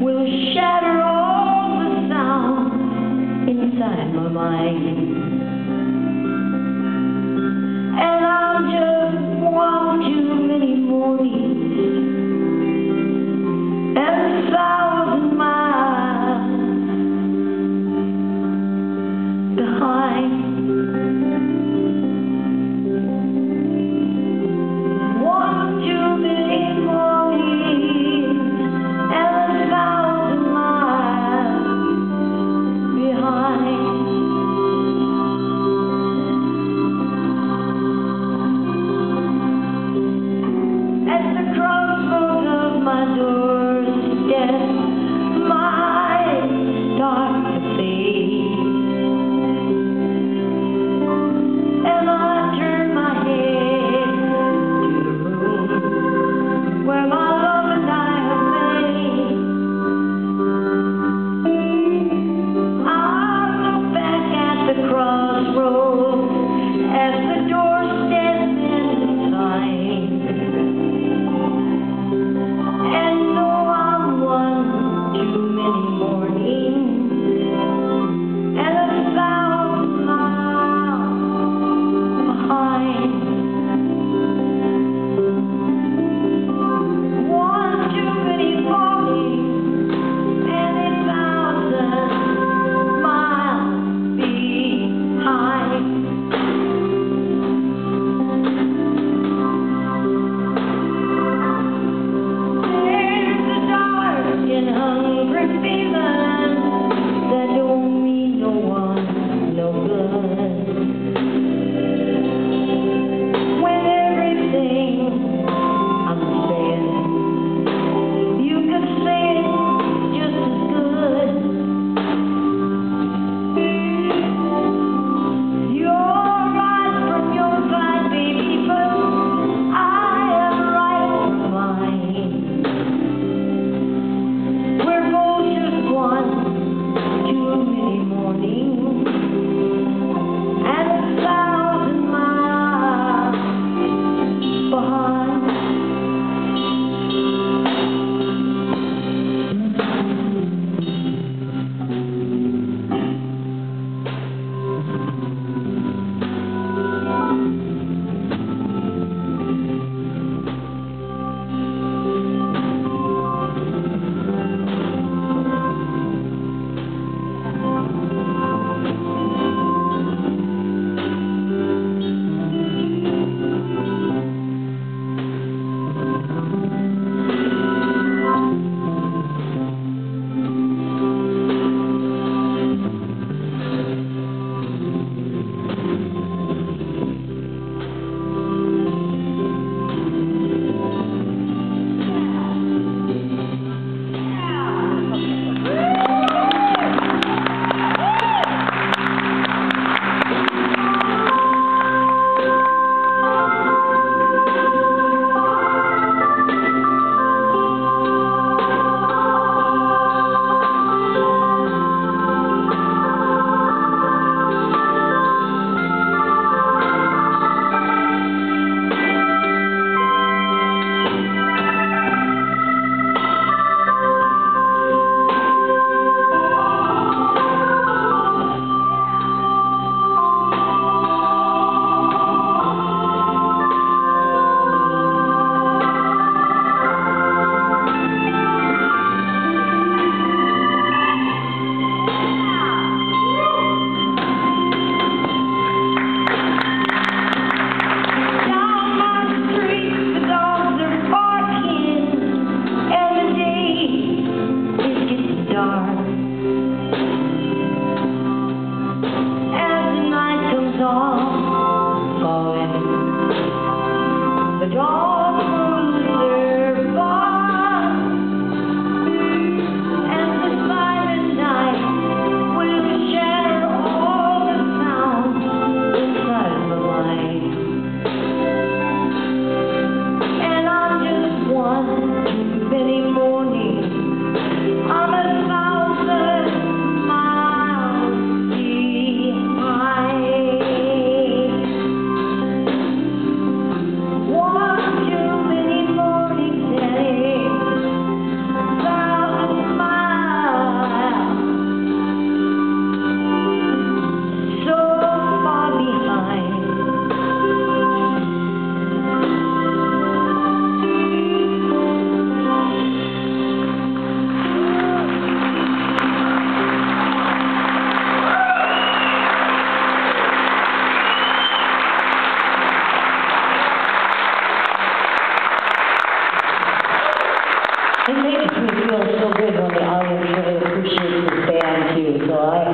will shatter all the sound inside my mind. July